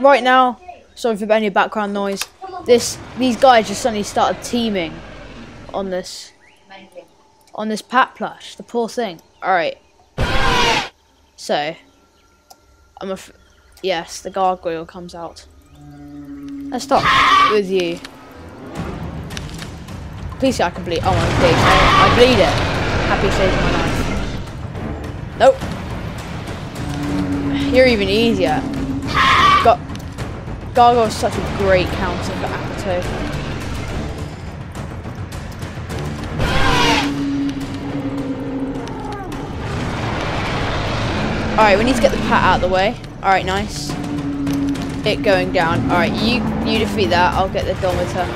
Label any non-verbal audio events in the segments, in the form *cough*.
right now, sorry for any background noise. This these guys just suddenly started teaming on this on this pat plush. The poor thing. All right. So, I'm a. Yes, the gargoyle comes out. Let's start with you. Please I can bleed. Oh my days. I, I bleed it. Happy saving my life. Nope. You're even easier. Got Gargoyle is such a great counter for Apato. Alright, we need to get the pat out of the way. Alright, nice. It going down. Alright, you you defeat that. I'll get the Domitor.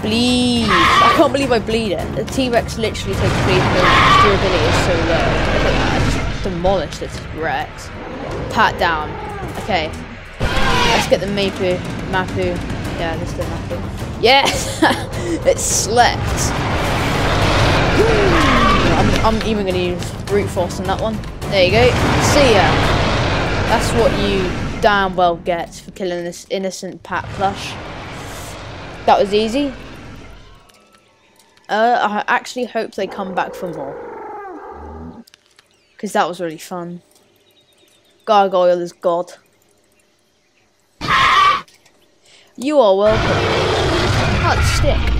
Bleed. I can't believe I bleed it. The T-Rex literally takes bleed its durability is so low. Demolished this Rex. Pat down. Okay. Let's get the Mapu. Mapu. Yeah, is the Mapu. Yes! *laughs* it slept. *sighs* I'm, I'm even going to use brute force on that one. There you go. See ya. That's what you damn well get for killing this innocent Pat plush. That was easy. Uh, I actually hope they come back for more. Because that was really fun. Gargoyle is God. You are welcome. Hot stick.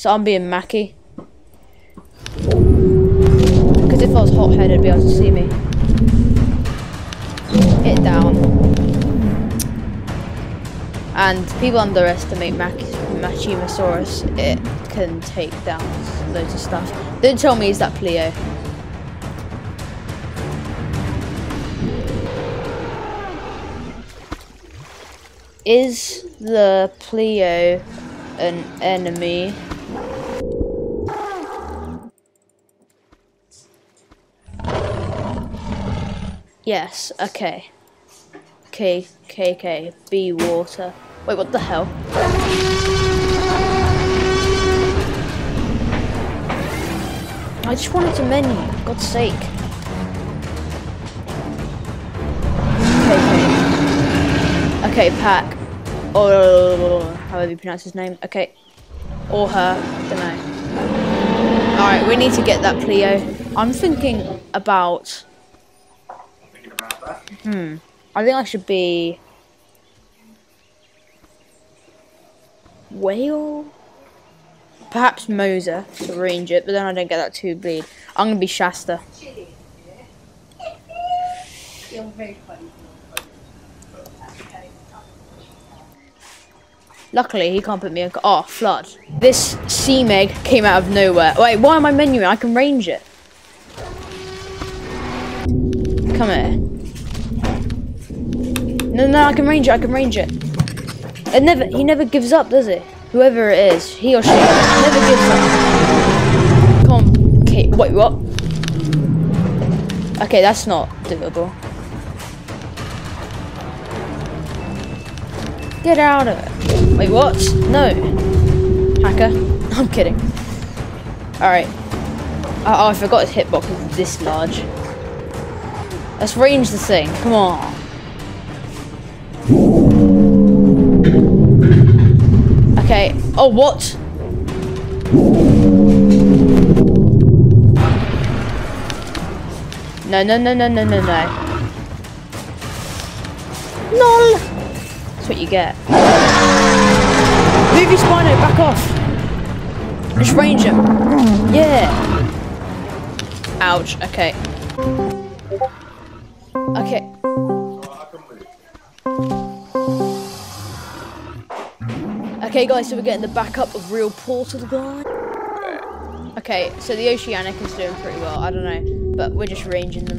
So I'm being Mackie. Because if I was hot-headed, it'd be able to see me. Hit down. And people underestimate Mach Machimosaurus. It can take down loads of stuff. Don't tell me it's that Pleo. Is the Pleo an enemy? Yes, okay. K, K, K, B water. Wait, what the hell? I just wanted to menu, God's sake. Okay, okay. Okay, Pack. Oh, or however you pronounce his name. Okay. Or her. Don't know. Alright, we need to get that Pleo. I'm thinking about Hmm. I think I should be whale. Perhaps Mosa to range it, but then I don't get that two bleed. I'm gonna be Shasta. Luckily, he can't put me a. Oh, flood. This sea meg came out of nowhere. Wait, why am I menuing? I can range it. Come here. No, no, I can range it. I can range it. It never. He never gives up, does he? Whoever it is, he or she never gives up. Come okay. Wait, what? Okay, that's not doable. Get out of it. Wait, what? No. Hacker. *laughs* I'm kidding. Alright. Oh, oh, I forgot his hitbox is this large. Let's range the thing. Come on. Oh, what? No, no, no, no, no, no, no. LOL! That's what you get. Move your Spino, back off. Just range him. Yeah. Ouch, okay. Okay. Okay, guys, so we're getting the backup of real Portal Guy. Okay, so the Oceanic is doing pretty well. I don't know, but we're just ranging them.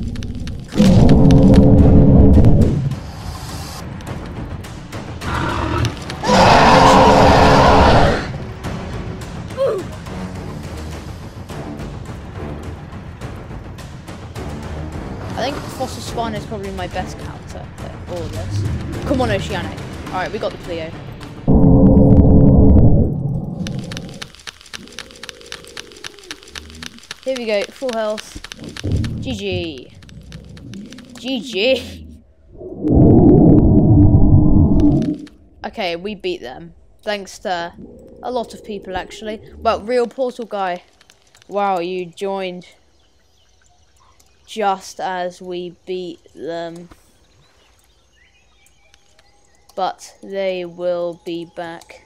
I think Fossil Spawn is probably my best counter at all this. Come on, Oceanic. Alright, we got the Pleo. We go, full health. GG. GG. Okay, we beat them. Thanks to a lot of people, actually. Well, Real Portal Guy. Wow, you joined just as we beat them. But they will be back.